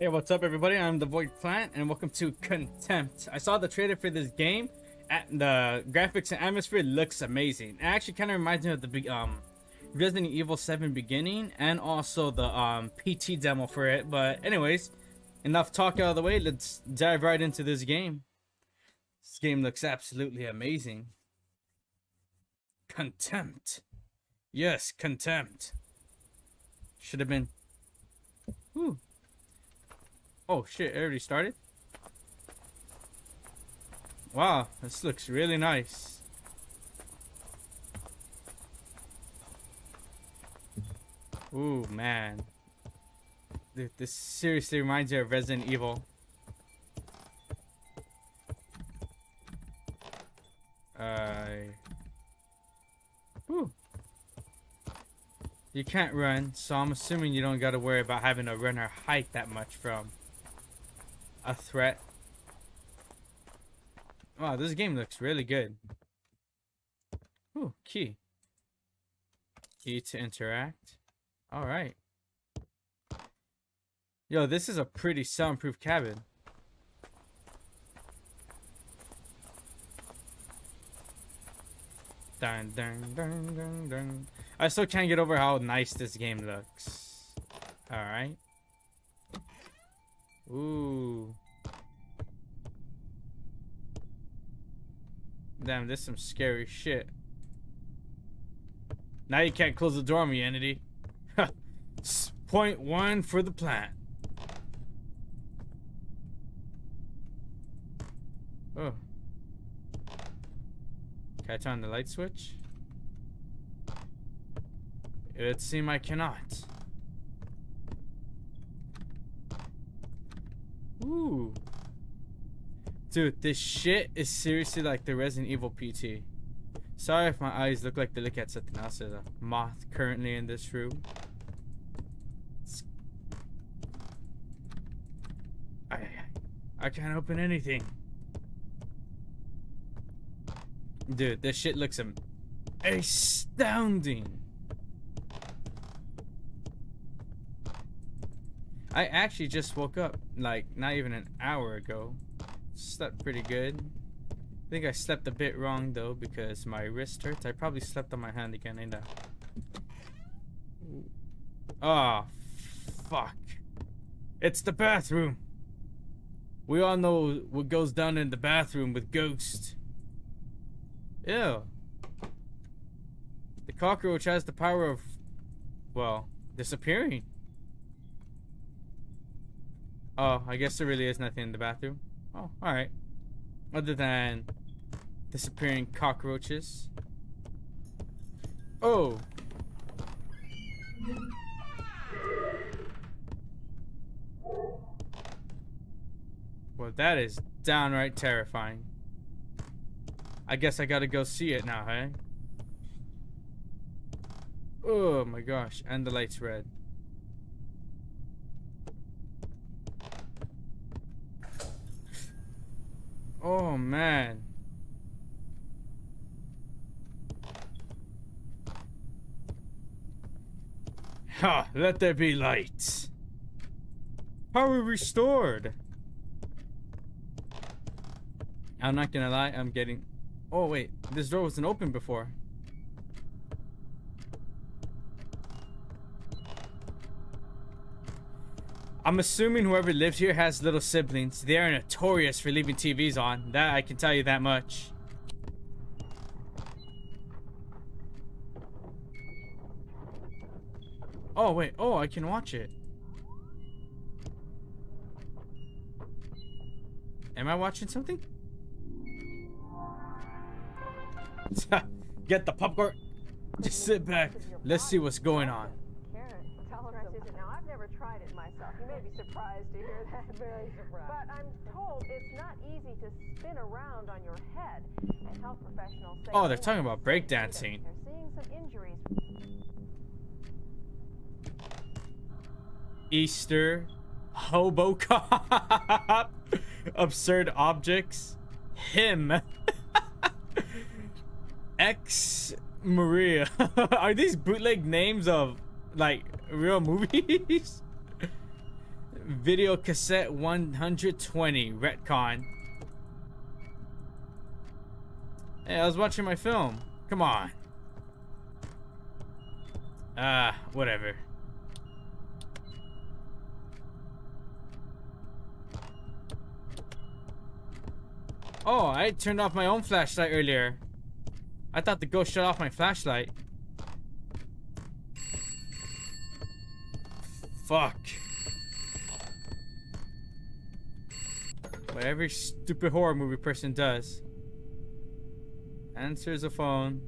Hey, what's up, everybody? I'm the Void Plant, and welcome to Contempt. I saw the trailer for this game. and the graphics and atmosphere looks amazing. It actually kind of reminds me of the big um Resident Evil 7 beginning and also the um PT demo for it. But anyways, enough talk out of the way. Let's dive right into this game. This game looks absolutely amazing. Contempt. Yes, contempt. Should have been. Whew. Oh shit, it already started? Wow, this looks really nice. Ooh, man. Dude, this seriously reminds me of Resident Evil. Uh... Ooh. You can't run, so I'm assuming you don't gotta worry about having to run or hike that much from a threat. Wow, this game looks really good. Ooh, key. Key to interact. Alright. Yo, this is a pretty soundproof cabin. Dun, dun, dun, dun, dun. I still can't get over how nice this game looks. Alright. Ooh. Damn, this some scary shit. Now you can't close the door on me, entity. Point one for the plant. Oh. Can I turn the light switch? It seem I cannot. Ooh. Dude, this shit is seriously like the Resident Evil PT. Sorry if my eyes look like they look at something else. There's a moth currently in this room. I, I can't open anything. Dude, this shit looks astounding. I actually just woke up, like, not even an hour ago. Slept pretty good. I think I slept a bit wrong, though, because my wrist hurts. I probably slept on my hand again, ain't I? Oh, fuck. It's the bathroom. We all know what goes down in the bathroom with Ghost. Ew. The cockroach has the power of, well, disappearing. Oh, I guess there really is nothing in the bathroom. Oh, alright. Other than disappearing cockroaches. Oh! Well, that is downright terrifying. I guess I gotta go see it now, hey? Oh my gosh, and the light's red. Oh man. Ha! Let there be light. Power restored. I'm not gonna lie, I'm getting... Oh wait, this door wasn't open before. I'm assuming whoever lived here has little siblings. They are notorious for leaving TVs on. That I can tell you that much. Oh, wait. Oh, I can watch it. Am I watching something? Get the popcorn. Just sit back. Let's see what's going on. I've never tried it myself. You may be surprised to hear that. Very surprised. But I'm told it's not easy to spin around on your head. And health professionals say Oh, they're talking about breakdancing. They're seeing some injuries. Easter, hobo cop, absurd objects, him, X Maria. Are these bootleg names of like real movies? Video cassette 120 retcon. Hey, I was watching my film. Come on. Ah, whatever. Oh, I turned off my own flashlight earlier. I thought the ghost shut off my flashlight. Fuck. What every stupid horror movie person does. Answers a phone.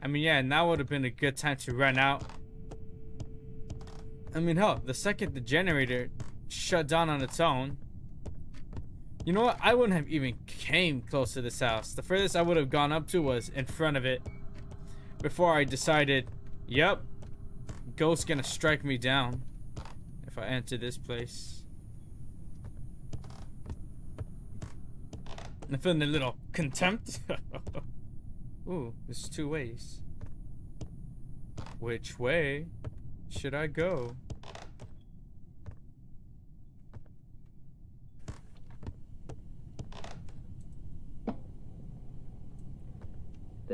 I mean, yeah, now would have been a good time to run out. I mean, hell, the second the generator shut down on its own, you know what? I wouldn't have even came close to this house. The furthest I would have gone up to was in front of it before I decided, yep, ghost gonna strike me down if I enter this place. I'm feeling a little contempt. Ooh, there's two ways. Which way should I go?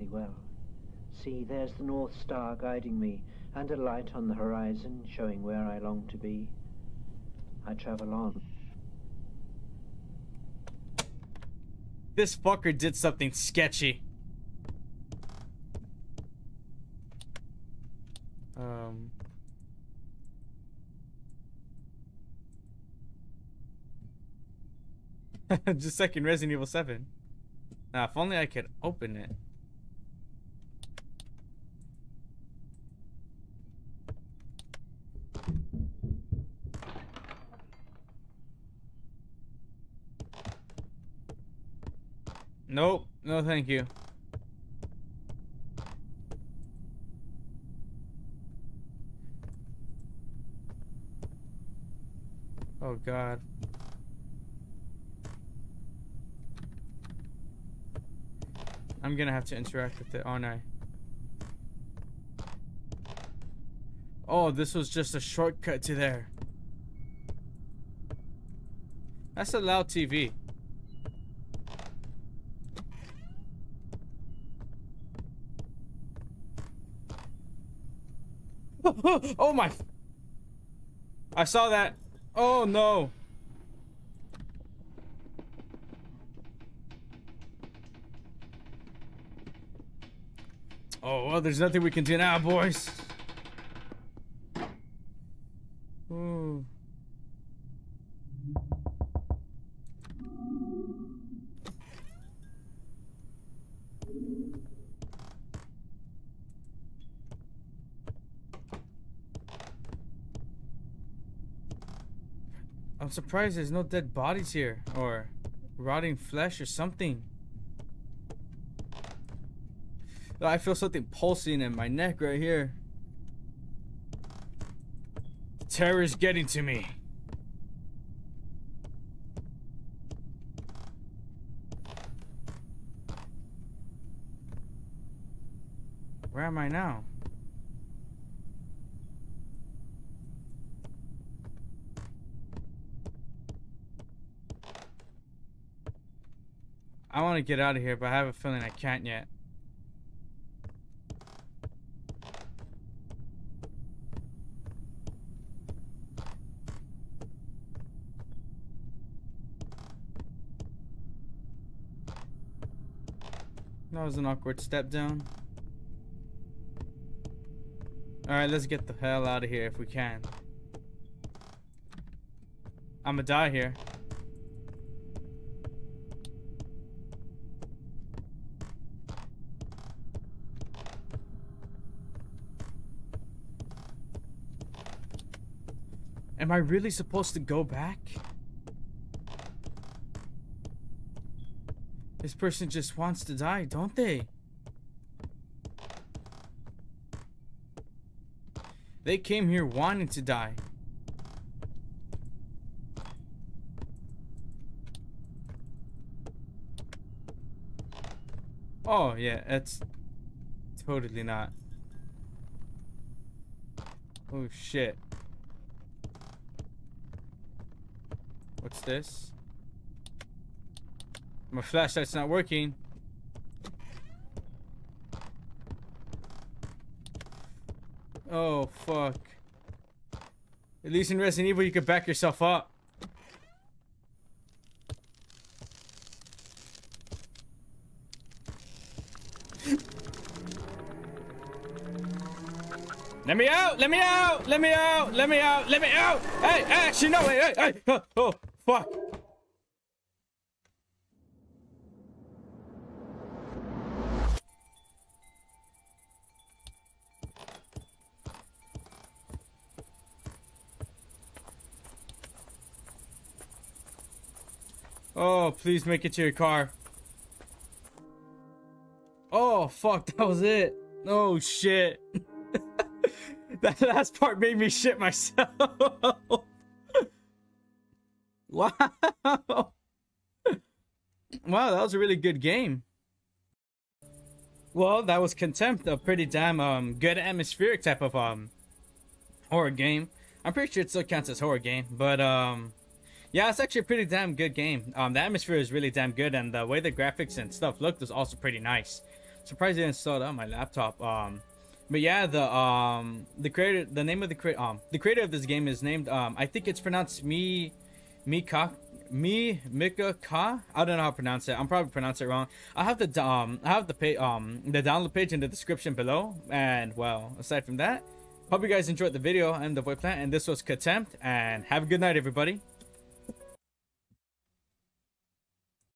Well. See, there's the North Star guiding me, and a light on the horizon showing where I long to be. I travel on. This fucker did something sketchy. Um. Just second Resident Evil 7. Now, if only I could open it. Nope. No, thank you. Oh, God. I'm gonna have to interact with it, aren't I? Oh, this was just a shortcut to there. That's a loud TV. oh my. I saw that. Oh no. Oh, well, there's nothing we can do now, boys. Ooh. I'm surprised there's no dead bodies here or rotting flesh or something. I feel something pulsing in my neck right here. Terror is getting to me. Where am I now? I want to get out of here, but I have a feeling I can't yet. That was an awkward step down. Alright, let's get the hell out of here if we can. I'ma die here. Am I really supposed to go back? This person just wants to die, don't they? They came here wanting to die. Oh, yeah, it's totally not. Oh, shit. What's this? My flashlight's not working. Oh, fuck. At least in Resident Evil, you could back yourself up. Let me out! Let me out! Let me out! Let me out! Let me out! Hey, actually, no, hey, hey, hey! Oh, oh fuck! Oh, please make it to your car. Oh, fuck, that was it. Oh, shit. that last part made me shit myself. that was a really good game. Well, that was Contempt, a pretty damn um good atmospheric type of um horror game. I'm pretty sure it still counts as horror game, but um yeah, it's actually a pretty damn good game. Um, the atmosphere is really damn good, and the way the graphics and stuff looked was also pretty nice. Surprised I didn't install it on my laptop. Um, but yeah, the um the creator, the name of the creator, um the creator of this game is named um I think it's pronounced me, Mika, me Mika Ka. I don't know how to pronounce it. I'm probably pronouncing it wrong. I have the um I have the pay um the download page in the description below. And well, aside from that, hope you guys enjoyed the video. I'm the Void Plant, and this was Contempt. And have a good night, everybody.